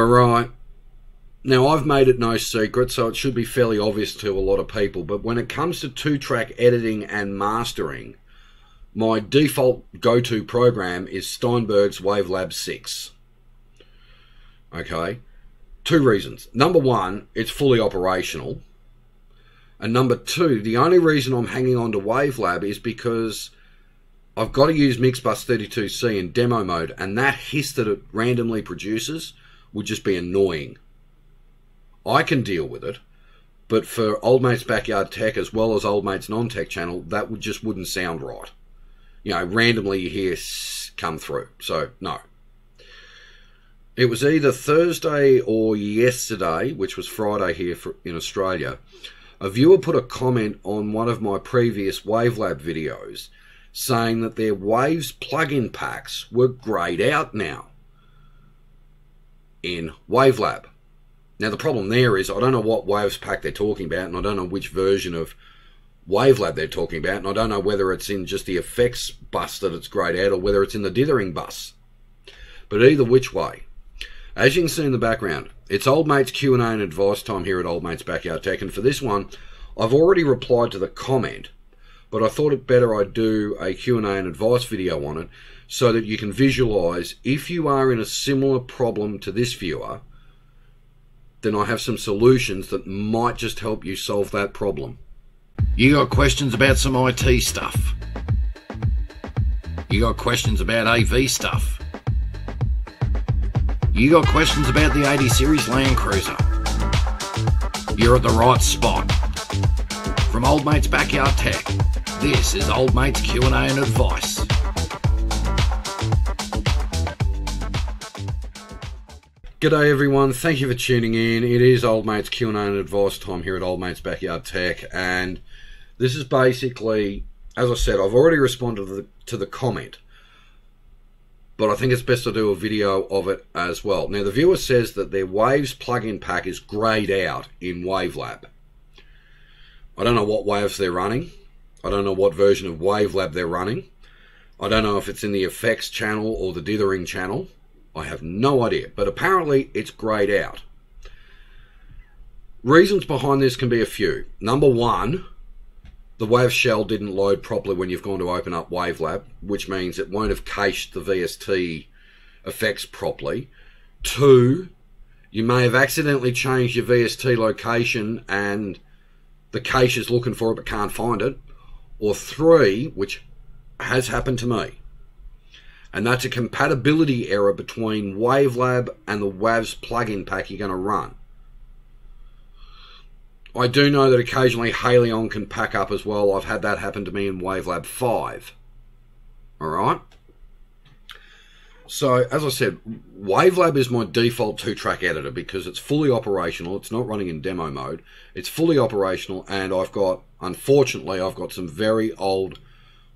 All right. Now, I've made it no secret, so it should be fairly obvious to a lot of people, but when it comes to two track editing and mastering, my default go to program is Steinberg's Wavelab 6. Okay? Two reasons. Number one, it's fully operational. And number two, the only reason I'm hanging on to Wavelab is because I've got to use Mixbus 32C in demo mode, and that hiss that it randomly produces would just be annoying. I can deal with it, but for Old Mate's Backyard Tech as well as Old Mate's Non Tech channel, that would just wouldn't sound right. You know, randomly you hear come through. So, no. It was either Thursday or yesterday, which was Friday here for, in Australia. A viewer put a comment on one of my previous Wavelab videos saying that their Waves plugin packs were grayed out now in Wavelab. Now, the problem there is I don't know what Waves pack they're talking about, and I don't know which version of Wavelab they're talking about, and I don't know whether it's in just the effects bus that it's grayed out or whether it's in the dithering bus. But either which way, as you can see in the background, it's Old Mate's Q&A and advice time here at Old Mate's Backyard Tech, and for this one, I've already replied to the comment, but I thought it better I do a Q&A and advice video on it so that you can visualize if you are in a similar problem to this viewer, then I have some solutions that might just help you solve that problem. You got questions about some IT stuff? You got questions about AV stuff? You got questions about the 80 Series Land Cruiser? You're at the right spot. From Old Mate's Backyard Tech, this is Old Mate's Q&A and advice. G'day everyone, thank you for tuning in. It is Old Mate's Q&A and advice time here at Old Mate's Backyard Tech and this is basically, as I said, I've already responded to the, to the comment but I think it's best to do a video of it as well. Now the viewer says that their Waves plugin pack is greyed out in Wavelab. I don't know what Waves they're running. I don't know what version of Wavelab they're running. I don't know if it's in the effects channel or the dithering channel. I have no idea, but apparently it's grayed out. Reasons behind this can be a few. Number one, the wave shell didn't load properly when you've gone to open up Wavelab, which means it won't have cached the VST effects properly. Two, you may have accidentally changed your VST location and the cache is looking for it but can't find it. Or three, which has happened to me, and that's a compatibility error between Wavelab and the Waves plugin pack you're going to run. I do know that occasionally Halion can pack up as well. I've had that happen to me in Wavelab 5. Alright? So, as I said, Wavelab is my default two track editor because it's fully operational. It's not running in demo mode. It's fully operational, and I've got, unfortunately, I've got some very old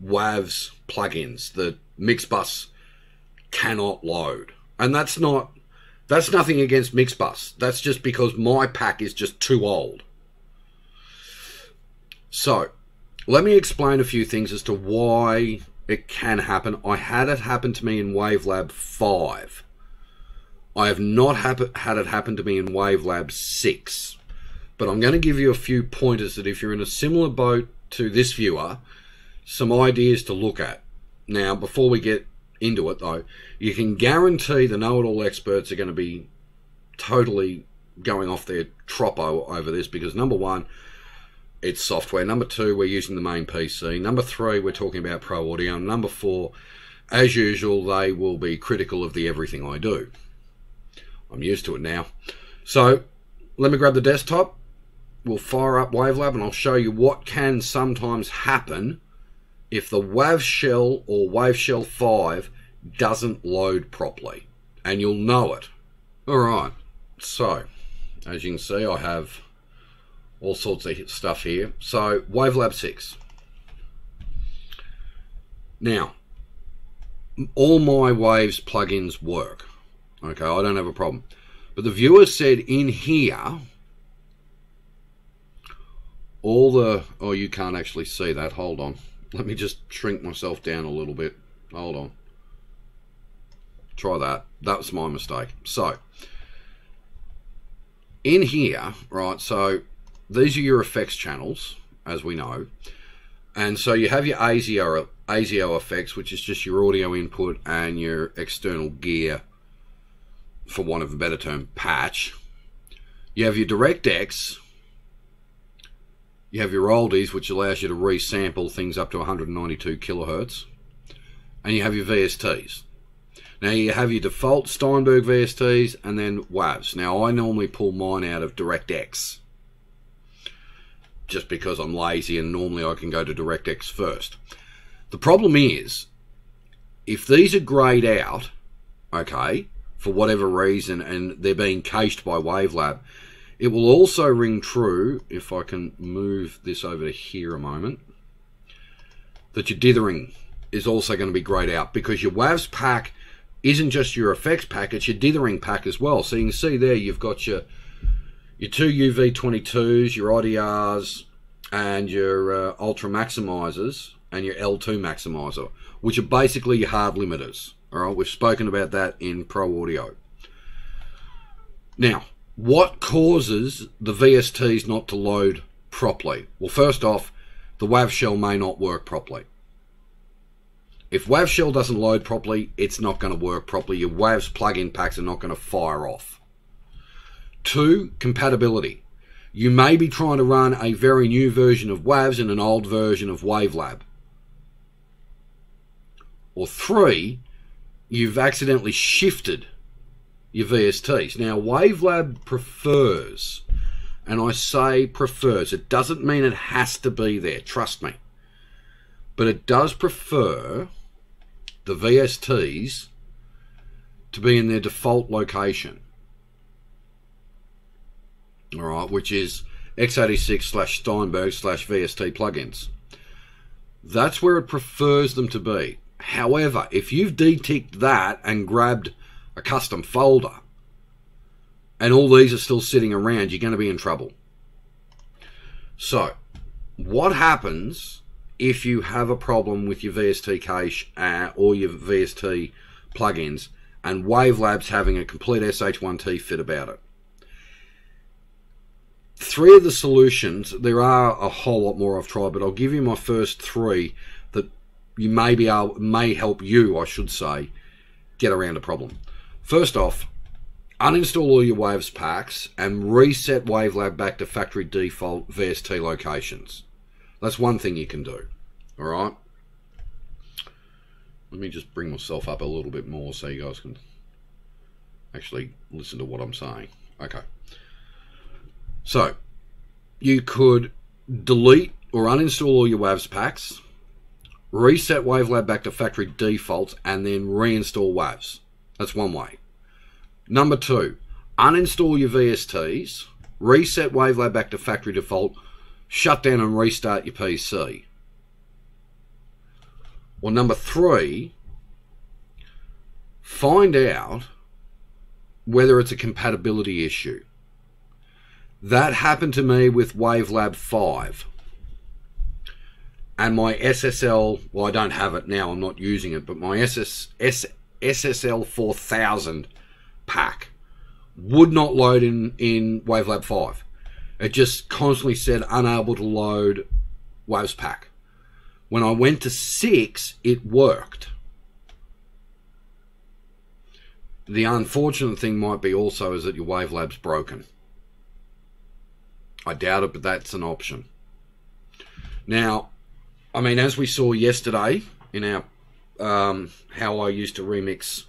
Waves plugins that Mixbus cannot load. And that's not that's nothing against Mixbus. That's just because my pack is just too old. So, let me explain a few things as to why it can happen. I had it happen to me in Wavelab 5. I have not had it happen to me in Wavelab 6. But I'm going to give you a few pointers that if you're in a similar boat to this viewer, some ideas to look at. Now, before we get into it, though, you can guarantee the know it all experts are going to be totally going off their troppo over this because number one, it's software. Number two, we're using the main PC. Number three, we're talking about Pro Audio. Number four, as usual, they will be critical of the everything I do. I'm used to it now. So let me grab the desktop. We'll fire up Wavelab and I'll show you what can sometimes happen if the WAV shell or WAV shell 5 doesn't load properly. And you'll know it. Alright, so as you can see I have all sorts of stuff here. So Wavelab 6. Now, all my Waves plugins work. Okay, I don't have a problem. But the viewer said in here, all the, oh, you can't actually see that. Hold on. Let me just shrink myself down a little bit. Hold on. Try that. That was my mistake. So, in here, right, so these are your effects channels, as we know. And so you have your ASIO, ASIO effects, which is just your audio input and your external gear, for want of a better term, patch. You have your DirectX. You have your oldies, which allows you to resample things up to 192 kilohertz. And you have your VSTs. Now you have your default Steinberg VSTs and then Waves. Now I normally pull mine out of DirectX just because I'm lazy and normally I can go to DirectX first. The problem is, if these are grayed out, okay, for whatever reason, and they're being cached by Wavelab, it will also ring true, if I can move this over to here a moment, that your dithering is also going to be grayed out because your Waves pack isn't just your effects pack, it's your dithering pack as well. So you can see there you've got your your two UV22s, your IDRs, and your uh, Ultra Maximizers, and your L2 Maximizer, which are basically your hard limiters. All right, we've spoken about that in Pro Audio. Now, what causes the VSTs not to load properly? Well, first off, the WAV shell may not work properly. If WAV shell doesn't load properly, it's not going to work properly. Your Waves plug-in packs are not going to fire off. Two, compatibility. You may be trying to run a very new version of Waves and an old version of Wavelab. Or three, you've accidentally shifted your VSTs. Now, Wavelab prefers, and I say prefers, it doesn't mean it has to be there, trust me. But it does prefer the VSTs to be in their default location. All right, which is x86 slash Steinberg slash VST plugins. That's where it prefers them to be. However, if you've deticked that and grabbed a custom folder and all these are still sitting around, you're going to be in trouble. So, what happens if you have a problem with your VST cache uh, or your VST plugins and Wavelab's having a complete SH1T fit about it? Three of the solutions, there are a whole lot more I've tried, but I'll give you my first three that you may be able, may help you, I should say, get around a problem. First off, uninstall all your Waves packs and reset Wavelab back to factory default VST locations. That's one thing you can do. All right. Let me just bring myself up a little bit more so you guys can actually listen to what I'm saying. Okay. So, you could delete or uninstall all your Waves packs, reset Wavelab back to factory defaults, and then reinstall Waves. That's one way. Number two, uninstall your VSTs, reset Wavelab back to factory default, shut down and restart your PC. Or number three, find out whether it's a compatibility issue. That happened to me with Wavelab 5. And my SSL, well, I don't have it now, I'm not using it, but my SS, S, SSL 4000 pack would not load in, in Wavelab 5. It just constantly said unable to load Waves pack. When I went to 6, it worked. The unfortunate thing might be also is that your Wavelab's broken. I doubt it, but that's an option. Now, I mean, as we saw yesterday in our um, how I used to remix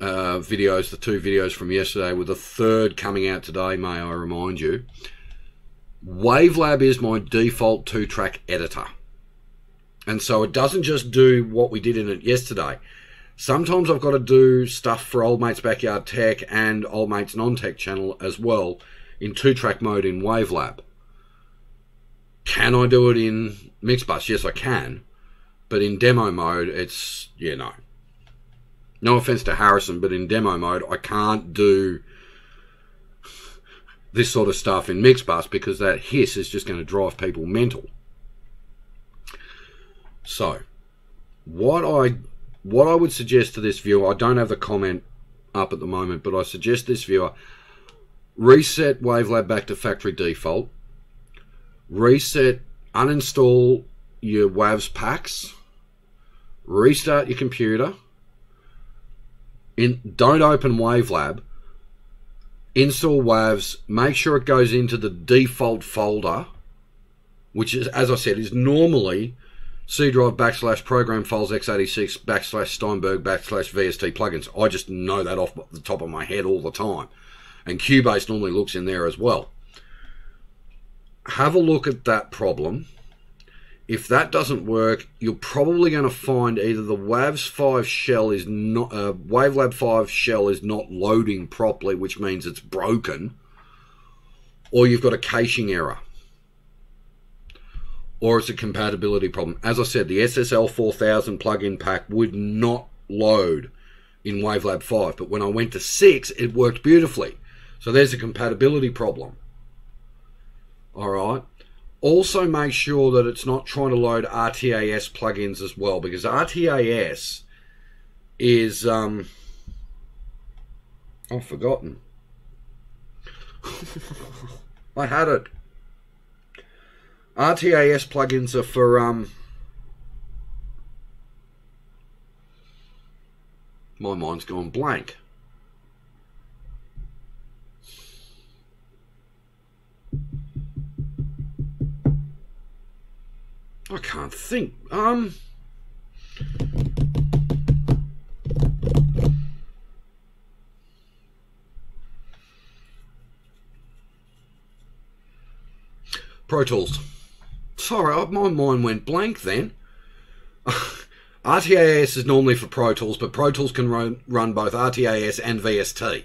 uh, videos, the two videos from yesterday, with the third coming out today, may I remind you. Wavelab is my default two track editor. And so it doesn't just do what we did in it yesterday. Sometimes I've got to do stuff for Old Mate's Backyard Tech and Old Mate's Non Tech channel as well in two track mode in Wavelab. Can I do it in Mixbus? Yes, I can. But in demo mode, it's, yeah, no. No offense to Harrison, but in demo mode, I can't do this sort of stuff in Mixbus because that hiss is just going to drive people mental. So, what I what I would suggest to this viewer, I don't have the comment up at the moment, but I suggest this viewer reset Wavelab back to factory default, reset, uninstall your Waves packs, restart your computer, in, don't open Wavelab, install Waves, make sure it goes into the default folder, which is, as I said, is normally C drive backslash program files x86 backslash Steinberg backslash VST plugins. I just know that off the top of my head all the time. And Cubase normally looks in there as well. Have a look at that problem. If that doesn't work, you're probably going to find either the Waves 5 shell is not, uh, Wavelab 5 shell is not loading properly, which means it's broken, or you've got a caching error or it's a compatibility problem. As I said, the SSL 4000 plugin pack would not load in Wavelab 5, but when I went to 6, it worked beautifully. So there's a compatibility problem. All right. Also, make sure that it's not trying to load RTAS plugins as well, because RTAS is um, I've forgotten. I had it. RTAS plugins are for um my mind's gone blank. I can't think. Um Pro Tools. Sorry, my mind went blank then. RTAS is normally for Pro Tools, but Pro Tools can run, run both RTAS and VST.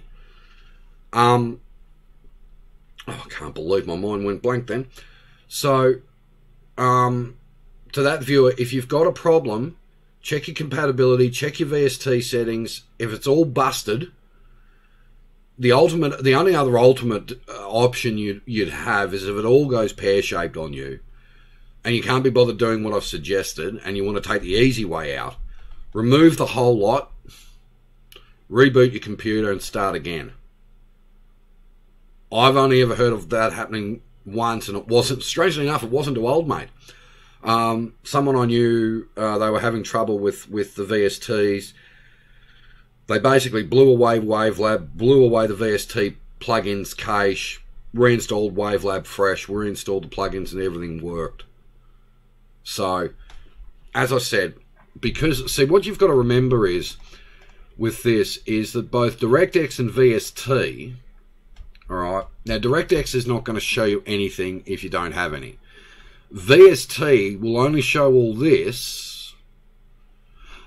Um, oh, I can't believe my mind went blank then. So, um, to that viewer, if you've got a problem, check your compatibility, check your VST settings. If it's all busted, the ultimate, the only other ultimate uh, option you'd, you'd have is if it all goes pear shaped on you and you can't be bothered doing what I've suggested and you want to take the easy way out, remove the whole lot, reboot your computer, and start again. I've only ever heard of that happening once, and it wasn't, strangely enough, it wasn't to old mate. Um, someone I knew, uh, they were having trouble with, with the VSTs. They basically blew away Wavelab, blew away the VST plugins cache, reinstalled Wavelab fresh, reinstalled the plugins, and everything worked. So, as I said, because see what you've got to remember is with this is that both DirectX and VST, all right. Now DirectX is not going to show you anything if you don't have any. VST will only show all this.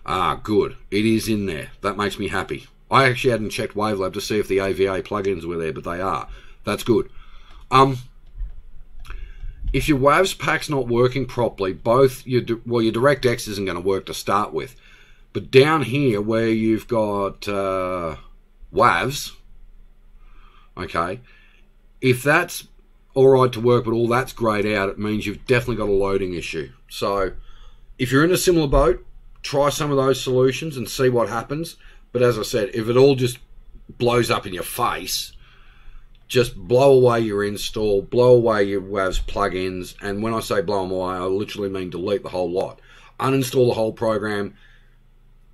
Ah, good. It is in there. That makes me happy. I actually hadn't checked Wavelab to see if the AVA plugins were there, but they are. That's good. Um, if your Waves pack's not working properly, both your well your DirectX isn't going to work to start with, but down here where you've got uh, Waves, okay, if that's all right to work, but all that's grayed out, it means you've definitely got a loading issue. So if you're in a similar boat, try some of those solutions and see what happens. But as I said, if it all just blows up in your face, just blow away your install, blow away your Waves plugins, and when I say blow them away, I literally mean delete the whole lot. Uninstall the whole program,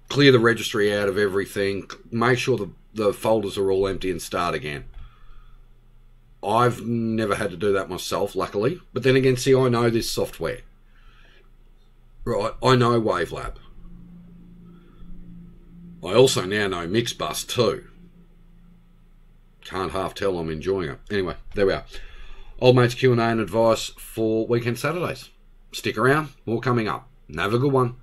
clear the registry out of everything, make sure the, the folders are all empty and start again. I've never had to do that myself, luckily. But then again, see, I know this software. Right, I know Wavelab. I also now know Mixbus too can't half tell I'm enjoying it. Anyway, there we are. Old Mate's Q&A and advice for Weekend Saturdays. Stick around, more coming up. Have a good one.